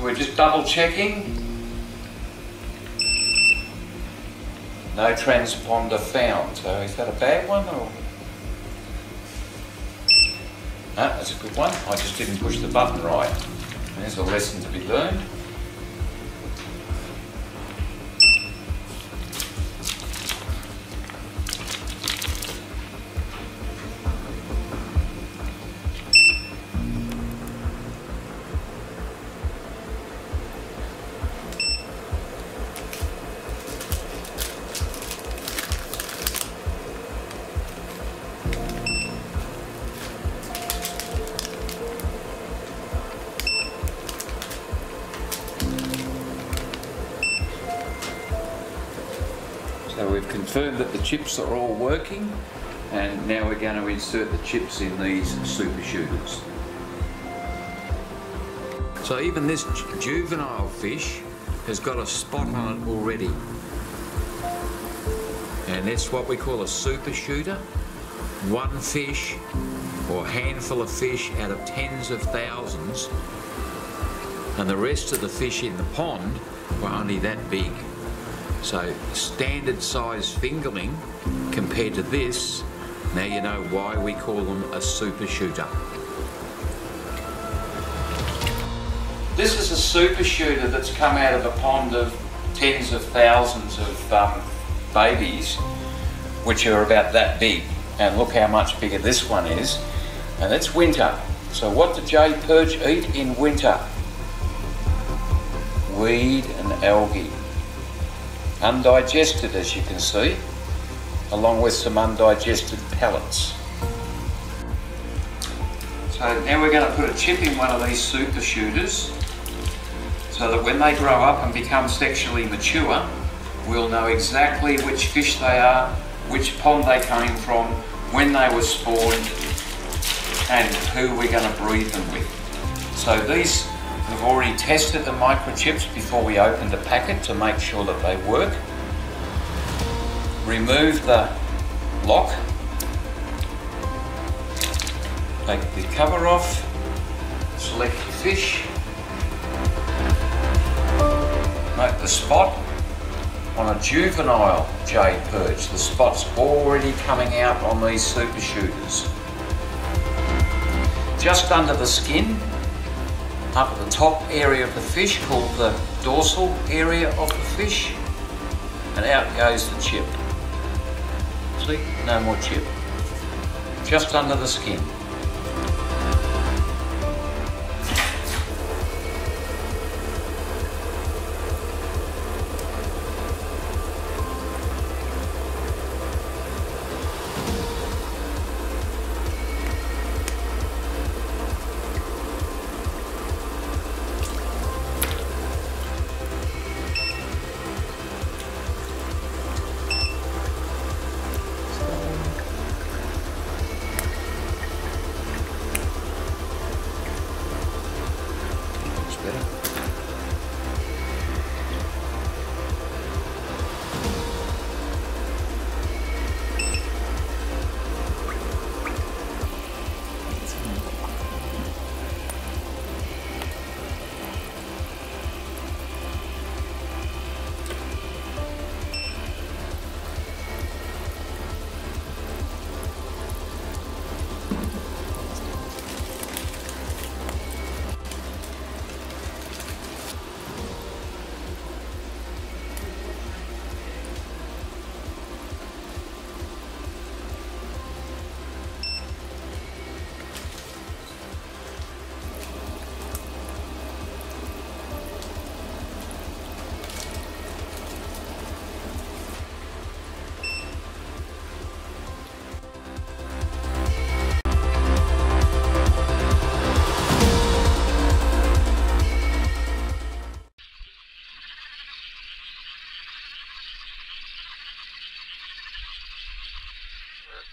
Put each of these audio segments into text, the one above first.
we're just double checking. No transponder found. So is that a bad one or? No, that's a good one. I just didn't push the button right. There's a lesson to be learned. So we've confirmed that the chips are all working and now we're going to insert the chips in these super shooters. So even this juvenile fish has got a spot on it already. And that's what we call a super shooter. One fish or handful of fish out of tens of thousands and the rest of the fish in the pond were only that big. So standard size fingerling compared to this, now you know why we call them a super shooter. This is a super shooter that's come out of a pond of tens of thousands of um, babies, which are about that big. And look how much bigger this one is. And it's winter. So what do jade perch eat in winter? Weed and algae undigested as you can see, along with some undigested pellets. So now we're going to put a chip in one of these super shooters so that when they grow up and become sexually mature, we'll know exactly which fish they are, which pond they came from, when they were spawned, and who we're going to breed them with. So these We've already tested the microchips before we opened the packet to make sure that they work. Remove the lock. Take the cover off. Select your fish. Note the spot on a juvenile jade perch. The spot's already coming out on these super shooters. Just under the skin, up at the top area of the fish called the dorsal area of the fish and out goes the chip. See, no more chip. Just under the skin.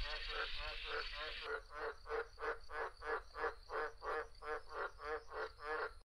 Thank you.